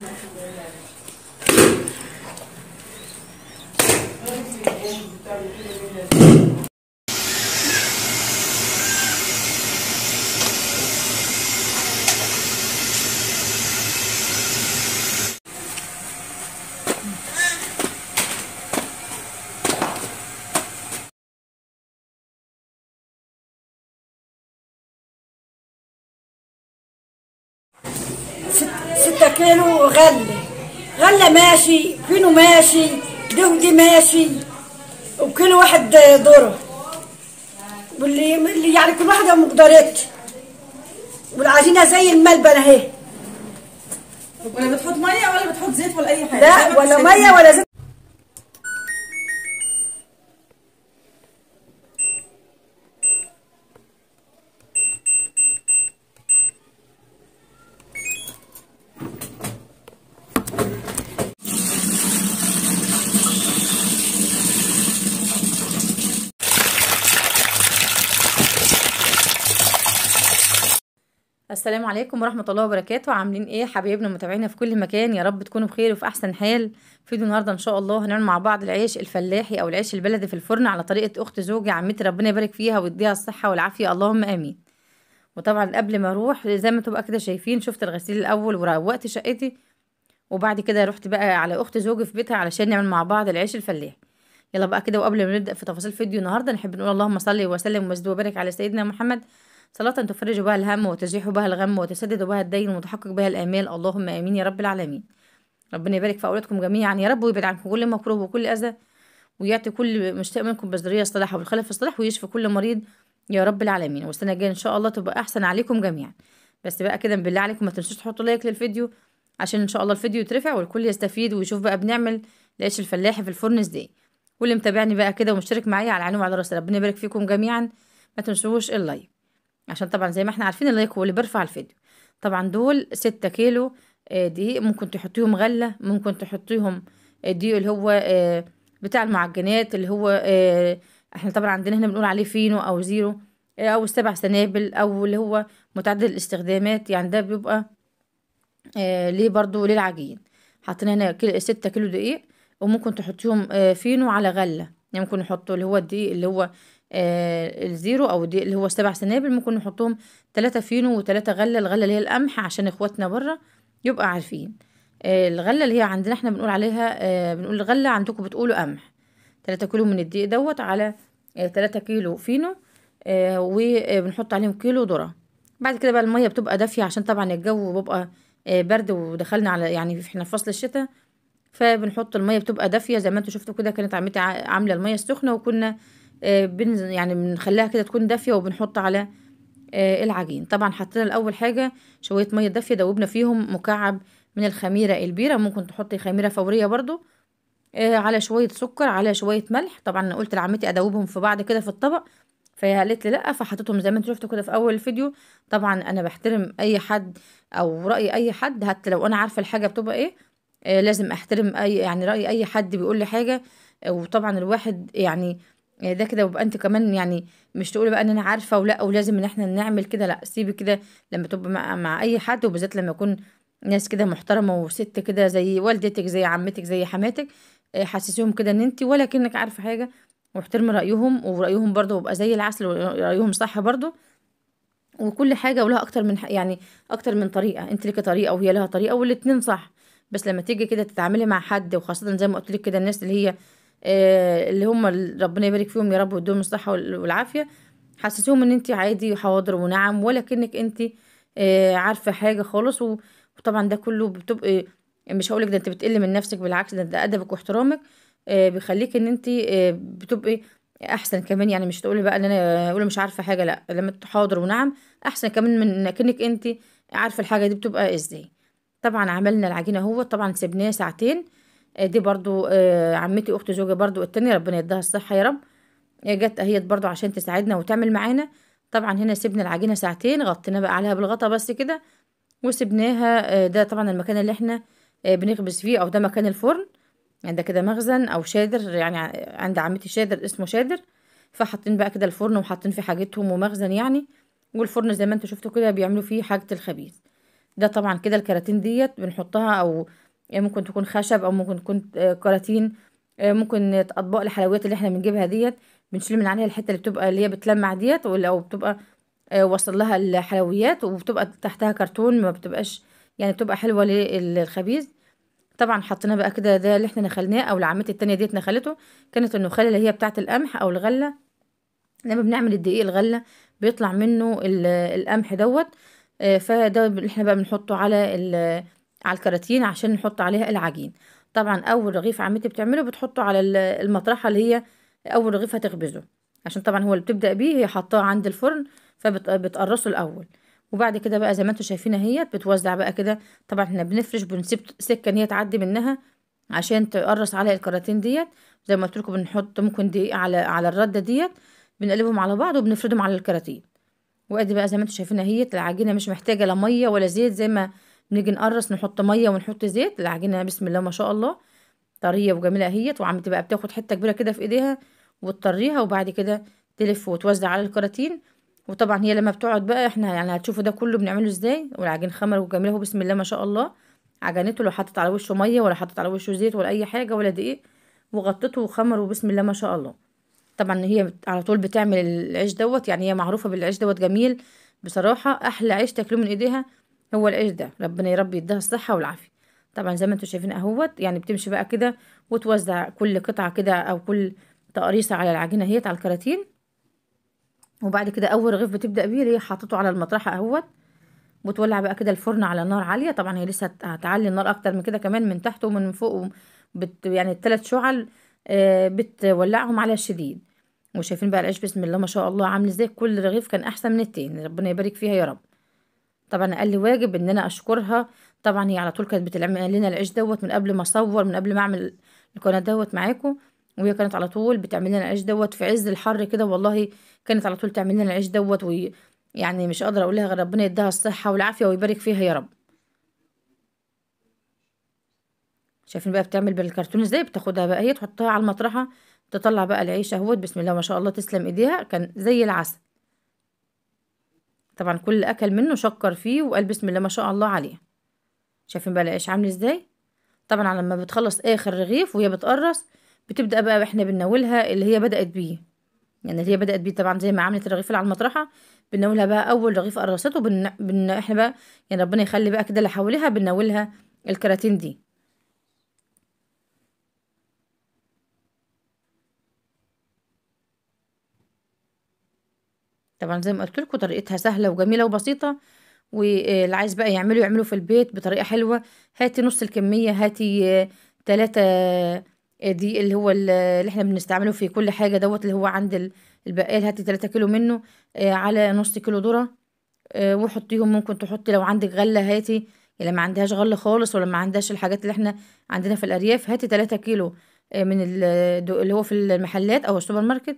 Thank you. ستة كيلو غلة غلة ماشي كيلو ماشي دي ودي ماشي وكيلو واحد ذرة واللي اللي يعني كل واحدة مقدرتش والعجينة زي الملبن أهي. ولا بتحط مية ولا بتحط زيت ولا أي حاجة. لا ولا مية. ولا زيت. السلام عليكم ورحمة الله وبركاته. عاملين إيه؟ حبايبنا متابعينا في كل مكان. يا رب تكونوا بخير وفي أحسن حال. فيديو النهارده إن شاء الله هنعمل مع بعض العيش الفلاحي أو العيش البلدي في الفرن على طريقة أخت زوجي عمتي ربنا يبارك فيها ويديها الصحة والعافية. اللهم آمين. وطبعا قبل ما أروح زي ما تبقى كده شايفين شفت الغسيل الأول وروقت شقتي. وبعد كده رحت بقى على أخت زوجي في بيتها علشان نعمل مع بعض العيش الفلاحي. يلا بقى كده وقبل ما نبدأ في تفاصيل فيديو النهارده نحب نقول اللهم صل وسلم ومجد وبارك على سيدنا محمد صلاة تفرج بها الهم وتزيح بها الغم وتسدد بها الدين وتحقق بها الآمال. اللهم آمين يا رب العالمين. ربنا يبارك في أولادكم جميعا. يا رب ويبعد عنكم كل مكروه وكل أذى ويعطي كل مشتاق منكم بذرية الصلاح والخلف الصلاح ويشفي كل مريض. يا رب العالمين. والسنة الجاية إن شاء الله تبقى أحسن عليكم جميعا. بس بقى كده بالله عليكم ما تنسوش تحطوا لايك للفيديو عشان إن شاء الله الفيديو يترفع والكل يستفيد ويشوف بقى بنعمل العيش الفلاحي في الفرن إزاي. واللي متابعني بقى كده ومشترك معايا على عيني وعلى راسي ربنا يبارك فيكم جميعا. ما تنسوش ال like. عشان طبعا زي ما إحنا عارفين ال like هو اللي بيرفع الفيديو. طبعا دول ستة كيلو آه، دقيق ممكن تحطيهم غلة ممكن تحطيهم الدقيق اللي هو آه، بتاع المعجنات اللي هو آه، إحنا طبعا عندنا هنا بنقول عليه فينو أو زيرو آه، أو السبع سنابل أو اللي هو متعدد الاستخدامات. يعني ده بيبقى آه ليه برضو للعجين حاطين هنا ستة كيلو دقيق وممكن تحطيهم آه فينو على غلة. يعني ممكن نحطوا اللي هو الدقيق اللي هو آه الزيرو أو الدقيق اللي هو السبع سنابل ممكن نحطهم تلاتة فينو وتلاتة غلة الغلة اللي هي القمح عشان إخواتنا بره يبقى عارفين. آه الغلة اللي هي عندنا إحنا بنقول عليها آه بنقول الغلة عندكم بتقولوا قمح. تلاتة كيلو من الدقيق دوت على تلاتة كيلو فينو وبنحط عليهم كيلو ذرة. بعد كده بقى المية بتبقى دافية عشان طبعا الجو بيبقى برد ودخلنا على يعني إحنا في فصل الشتاء. فبنحط المية بتبقى دافية زي ما أنتوا شفتوا كده كانت عمتي عاملة المية السخنة وكنا آه يعني بنخليها كده تكون دافية وبنحط على آه العجين. طبعا حطينا الأول حاجة شوية مية دافية دوبنا فيهم مكعب من الخميرة البيرة. ممكن تحطي خميرة فورية برضو آه على شوية سكر على شوية ملح. طبعا أنا قلت لعمتي أدوبهم في بعض كده في الطبق فهي قالت لي لأ فحطيتهم زي ما أنتوا شفتوا كده في أول الفيديو. طبعا أنا بحترم أي حد أو رأي أي حد حتى لو أنا عارفة الحاجة بتبقى إيه لازم أحترم أي يعني رأي أي حد بيقول لي حاجة. وطبعا الواحد يعني ده كده ويبقى أنت كمان يعني مش تقولي بقى إن أنا عارفة ولا ولازم إن إحنا نعمل كده لأ سيبي كده لما تبقى مع, مع أي حد وبالذات لما يكون ناس كده محترمة وست كده زي والدتك زي عمتك زي حماتك آه حسسيهم كده إن أنت ولا كأنك عارفة حاجة واحترم رأيهم ورأيهم برضه يبقى زي العسل ورأيهم صح برضه. وكل حاجة ولها أكتر من يعني أكتر من طريقة أنت لك طريقة وهي لها طريقة والاتنين صح. بس لما تيجي كده تتعاملي مع حد وخاصة زي ما قلت لك كده الناس اللي هي اللي هم ربنا يبارك فيهم يا رب ويديهم الصحة وال- والعافية. حسسيهم إن أنت عادي وحاضر ونعم ولا كأنك أنت آه عارفة حاجة خالص. وطبعا ده كله بتبقى مش هقولك ده أنت بتقل من نفسك بالعكس ده, ده أدبك واحترامك آه بيخليك إن أنت آه بتبقي أحسن كمان. يعني مش تقولي بقى إن أنا أقول مش عارفة حاجة لا لما حاضر ونعم أحسن كمان من كأنك أنت عارفة الحاجة دي بتبقى إزاي. طبعا عملنا العجينة اهو طبعا سيبناه ساعتين آه، دي برضو آه، عمتي اخت زوجي برضو التانية ربنا يديها الصحة يا رب. آه، جت اهيت برضو عشان تساعدنا وتعمل معانا. طبعا هنا سيبنا العجينة ساعتين غطينا بقى عليها بالغطا بس كده وسبناها آه، ده طبعا المكان اللي إحنا آه، بنخبز فيه أو ده مكان الفرن. ده كده مخزن أو شادر يعني عند عمتي شادر اسمه شادر. فحاطين بقى كده الفرن وحاطين فيه حاجتهم ومخزن يعني. والفرن زي ما أنتوا شفتوا كده بيعملوا فيه حاجة الخبيز. ده طبعا كده الكراتين ديت بنحطها أو ممكن تكون خشب أو ممكن تكون آه، كراتين آه، ممكن أطباق الحلويات اللي إحنا بنجيبها ديت بنشيل من عليها الحتة اللي بتبقى اللي هي بتلمع ديت أو بتبقى آه، وصل لها الحلويات وبتبقى تحتها كرتون ما بتبقاش يعني بتبقى حلوة للخبيز. طبعا حطينا بقى كده ده اللي إحنا نخلناه أو العمات التانية ديت نخلته كانت النخالة اللي هي بتاعة القمح أو الغلة. لما بنعمل الدقيق الغلة بيطلع منه ال- القمح دوت فده إحنا بقى بنحطه على على الكراتين عشان نحط عليها العجين. طبعا أول رغيف عمتي بتعمله بتحطه على ال- المطرحة اللي هي أول رغيف هتخبزه عشان طبعا هو اللي بتبدأ بيه هي حطاه عند الفرن فبتقرصه الأول. وبعد كده بقى زي ما أنتوا شايفين اهيت بتوزع بقى كده طبعا إحنا بنفرش بنسيب سكة إن هي تعدي منها عشان تقرص على الكراتين ديت. زي ما قلت لكم بنحط ممكن دقيق على على الردة ديت بنقلبهم على بعض وبنفردهم على الكراتين. وادي بقى زي ما أنتوا شايفين اهيت العجينة مش محتاجة لا مية ولا زيت زي ما بنيجي نقرص نحط مية ونحط زيت. العجينه بسم الله ما شاء الله. طرية وجميلة أهيت وعم تبقى بتاخد حتة كبيرة كده في إيديها وتطريها وبعد كده تلف وتوزع على الكراتين. وطبعا هي لما بتقعد بقى إحنا يعني هتشوفوا ده كله بنعمله إزاي. والعجين خمر وجميله بسم الله ما شاء الله. عجنته لو حطت على وشه مية ولا حطت على وشه زيت ولا أي حاجة ولا دقيق وغطته وخمر وبسم الله ما شاء الله. طبعا هي على طول بتعمل العيش دوت يعني هي معروفة بالعيش دوت جميل. بصراحة أحلى عيش تاكلوه من إيديها. هو العيش ده ربنا يا رب يديها الصحة والعافية. طبعا زي ما أنتوا شايفين أهوت يعني بتمشي بقى كده وتوزع كل قطعة كده أو كل تقريصة على العجينة اهيت على الكراتين. وبعد كده أول رغيف بتبدأ بيه اللي هي حاطته على المطرحة أهوت. وتولع بقى كده الفرن على نار عالية. طبعا هي لسه هت- هتعلي النار أكتر من كده كمان من تحت ومن فوق بت يعني الثلاث شعل آه، بتولعهم على الشديد. وشايفين بقى العيش بسم الله ما شاء الله عامل إزاي؟ كل رغيف كان أحسن من التاني. ربنا يبارك فيها يا رب. طبعا أقل واجب إن أنا أشكرها. طبعا هي على طول كانت بتعمل لنا العيش دوت من قبل ما أصور من قبل ما أعمل القناه دوت معاكم وهي كانت على طول بتعمل لنا العيش دوت في عز الحر كده والله كانت على طول تعمل لنا العيش دوت وي يعني مش قادرة أقول لها غير ربنا يديها الصحة والعافية ويبارك فيها يا رب. شايفين بقى بتعمل بالكرتون إزاي؟ بتاخدها بقى هي تحطها على المطرحة تطلع بقى العيش أهوت. بسم الله ما شاء الله تسلم إيديها. كان زي العسل. طبعا كل اللي أكل منه شكر فيه وقال بسم الله ما شاء الله عليه. شايفين بقى العيش عامل إزاي؟ طبعا لما بتخلص آخر رغيف وهي بتقرص بتبدأ بقى إحنا بنناولها اللي هي بدأت بيه. يعني اللي هي بدأت بيه طبعا زي ما عملت الرغيف اللي على المطرحة بنناولها بقى أول رغيف قرصته بن... بن... إحنا بقى يعني ربنا يخلي بقى كده اللي حواليها بنناولها الكراتين دي. طبعا زي ما قلت لكم طريقتها سهلة وجميلة وبسيطة واللي عايز بقى يعمله يعمله في البيت بطريقة حلوة. هاتي نص الكمية هاتي ثلاثة دي اللي هو ال- اللي إحنا بنستعمله في كل حاجة دوت اللي هو عند ال- البقال. هاتي 3 كيلو منه آه، على نص كيلو ذرة آه، وحطيهم. ممكن تحطي لو عندك غلة هاتي. اللي ما عندهاش غلة خالص ولا ما عندهاش الحاجات اللي إحنا عندنا في الأرياف هاتي 3 كيلو آه، من اللي هو في المحلات أو السوبر ماركت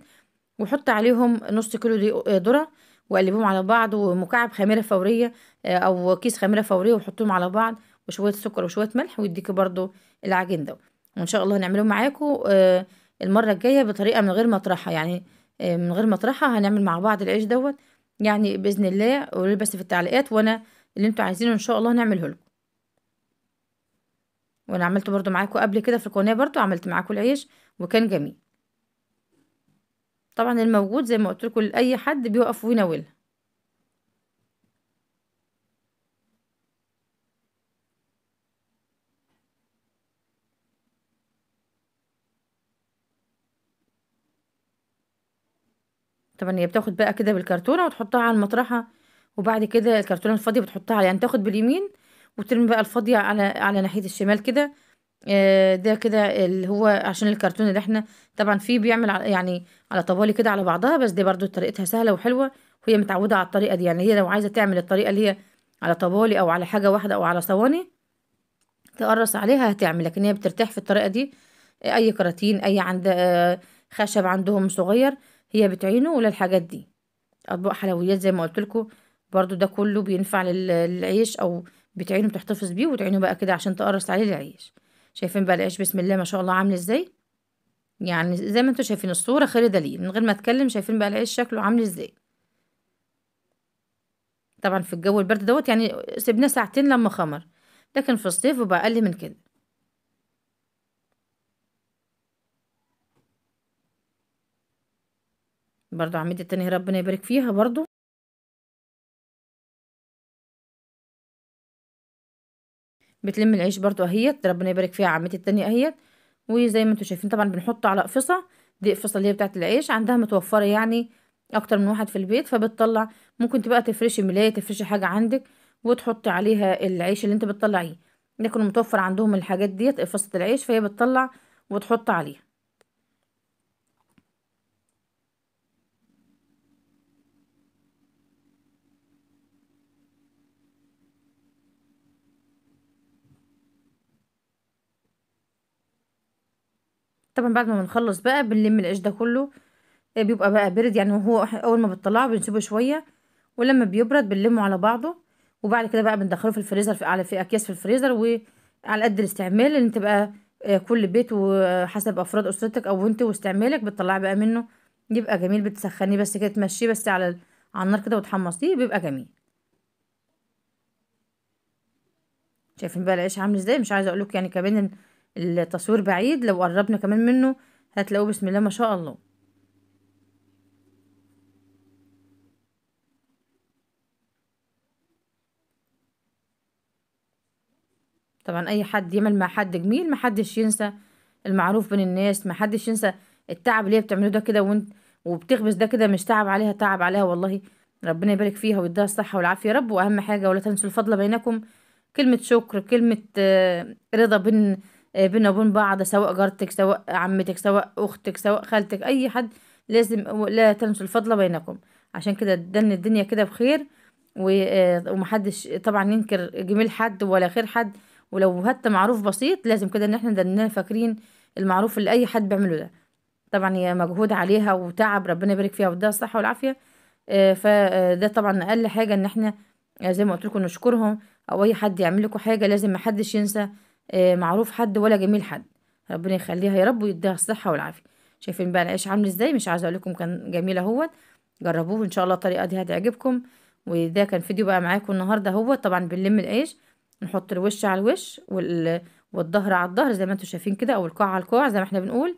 وحط عليهم نص كيلو آه، ذرة وقلبهم على بعض ومكعب خميرة فورية آه، أو كيس خميرة فورية وحطهم على بعض وشوية سكر وشوية ملح ويديكي برضو العجين ده. وإن شاء الله هنعمله معاكم آه، المرة الجاية بطريقة من غير مطرحة يعني آه، من غير مطرحة هنعمل مع بعض العيش دوت. يعني بإذن الله قولوا بس في التعليقات وأنا اللي أنتوا عايزينه إن شاء الله نعمله لكم. وأنا عملته برضو معاكم قبل كده في القناه برضو عملت معاكم العيش وكان جميل. طبعا الموجود زي ما قلت لكم لأي حد بيقف ويناولها. طبعا هي بتاخد بقى كده بالكرتونة وتحطها على المطرحة وبعد كده الكرتونة الفاضية بتحطها يعني تاخد باليمين وترمي بقى الفاضية على على ناحية الشمال كده ده كده اللي هو عشان الكرتون اللي إحنا طبعا فيه بيعمل يعني على طوالي كده على بعضها بس دي برضو طريقتها سهلة وحلوة وهي متعودة على الطريقة دي. يعني هي لو عايزة تعمل الطريقة اللي هي على طوالي أو على حاجة واحدة أو على صواني تقرص عليها هتعمل لكن هي بترتاح في الطريقة دي. أي كراتين أي عند آه، خشب عندهم صغير هي بتعينه للحاجات دي. أطباق حلويات زي ما قلت لكم برضو ده كله بينفع لل- للعيش أو بتعينه بتحتفظ بيه وتعينه بقى كده عشان تقرص عليه العيش شايفين بقى العيش بسم الله ما شاء الله عامل إزاي؟ يعني زي ما أنتوا شايفين الصورة خير دليل من غير ما اتكلم شايفين بقى العيش شكله عامل إزاي. طبعا في الجو البرد دوت يعني سيبناه ساعتين لما خمر لكن في الصيف بيبقى أقل من كده. برضو عمتي التانية ربنا يبارك فيها برضو. بتلم العيش برضو اهيت ربنا يبارك فيها عمتي التانية اهيت. وزي ما أنتوا شايفين طبعا بنحطه على قفصة دي قفصة اللي هي بتاعت العيش عندها متوفرة يعني أكتر من واحد في البيت فبتطلع ممكن تبقى تفرشي ملاية تفرشي حاجة عندك وتحطي عليها العيش اللي انت بتطلعيه. لكن متوفر عندهم الحاجات ديت قفصة العيش فهي بتطلع وتحط عليها. طبعا بعد ما بنخلص بقى بنلم العيش ده كله آه، بيبقى بقى برد يعني هو أول ما بتطلعه بنسيبه شوية ولما بيبرد بنلمه على بعضه وبعد كده بقى بندخله في الفريزر في على في أكياس في الفريزر وعلى قد الاستعمال أنت بقى آه، كل بيت وحسب أفراد أسرتك أو أنت واستعمالك بتطلعي بقى منه يبقى جميل بتسخنيه بس كده تمشيه بس على على النار كده وتحمصيه بيبقى جميل. شايفين بقى العيش عامل إزاي؟ مش عايزة أقول لك يعني كمان التصوير بعيد لو قربنا كمان منه هتلاقوه بسم الله ما شاء الله. طبعا أي حد يعمل مع حد جميل محدش ينسى المعروف بين الناس محدش ينسى التعب اللي هي بتعمله ده كده وانت وبتخبز ده كده مش تعب عليها تعب عليها والله. ربنا يبارك فيها ويديها الصحة والعافية يا رب. وأهم حاجة ولا تنسوا الفضل بينكم. كلمة شكر كلمة آه، رضا بين بينا وبين بعض سواء جارتك سواء عمتك سواء أختك سواء خالتك أي حد لازم لا تنسوا الفضل بينكم. عشان كده دن الدنيا كده بخير آه، ومحدش طبعا ينكر جميل حد ولا خير حد. ولو حتى معروف بسيط لازم كده إن إحنا دننا فاكرين المعروف اللي أي حد بيعمله ده. طبعا هي مجهود عليها وتعب ربنا يبارك فيها ويديها الصحة والعافية. آه، فده طبعا أقل حاجة إن إحنا آه، زي ما قلت لكم نشكرهم أو أي حد يعمل لكم حاجة لازم محدش ينسى. آه، معروف حد ولا جميل حد. ربنا يخليها يا رب ويديها الصحة والعافية. شايفين بقى العيش عامل إزاي؟ مش عايزة أقول لكم كان جميل اهوت. جربوه إن شاء الله الطريقة دي هتعجبكم. وده كان فيديو بقى معاكم النهاردة اهوت. طبعا بنلم العيش نحط الوش على الوش وال... والظهر على الظهر زي ما أنتم شايفين كده أو القاع على القاع زي ما إحنا بنقول.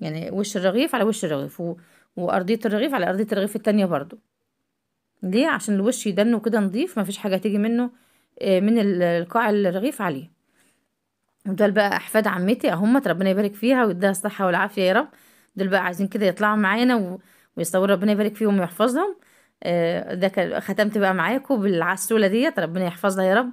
يعني وش الرغيف على وش الرغيف و... وأرضية الرغيف على أرضية الرغيف التانية برضو. ليه؟ عشان الوش يدنه كده نضيف مفيش حاجة تيجي منه آه، من ال- القاع الرغيف عليه. ودول بقى أحفاد عمتي أهمت ربنا يبارك فيها ويديها الصحة والعافية يا رب. دول بقى عايزين كده يطلعوا معانا و... ويصوروا ربنا يبارك فيهم ويحفظهم. آه، ده ختمت بقى معاكم بالعسولة ديت ربنا يحفظها يا رب.